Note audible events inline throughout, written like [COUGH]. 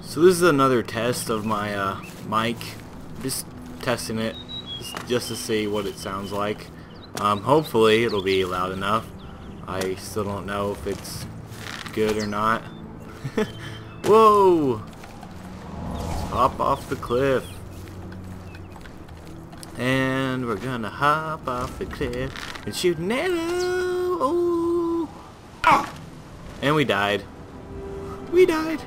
So this is another test of my uh, mic. Just testing it just- to see what it sounds like. Um, hopefully it'll be loud enough. I still don't know if it's good or not. [LAUGHS] Whoa! Let's hop off the cliff. And we're gonna hop off the cliff and shoot an arrow. Ooh. And we died. We died.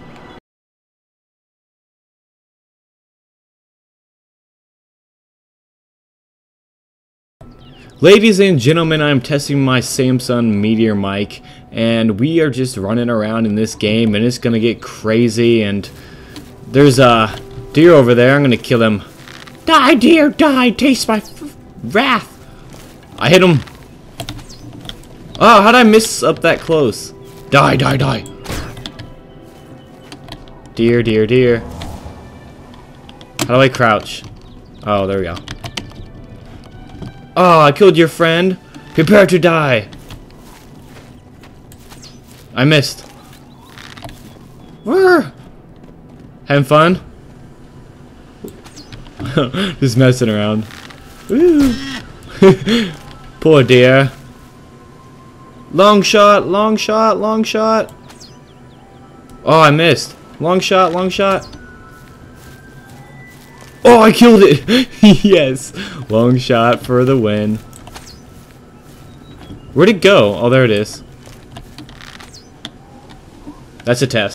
Ladies and gentlemen, I'm testing my Samson Meteor mic, and we are just running around in this game, and it's gonna get crazy, and there's a deer over there, I'm gonna kill him. Die, deer, die, taste my wrath. I hit him. Oh, how'd I miss up that close? Die, die, die. Deer, deer, deer. How do I crouch? Oh, there we go. Oh, I killed your friend. Prepare to die. I missed. Where? Having fun? [LAUGHS] Just messing around. [LAUGHS] Poor dear. Long shot, long shot, long shot. Oh, I missed. Long shot, long shot. Oh, I killed it! [LAUGHS] yes! Long shot for the win. Where'd it go? Oh, there it is. That's a test.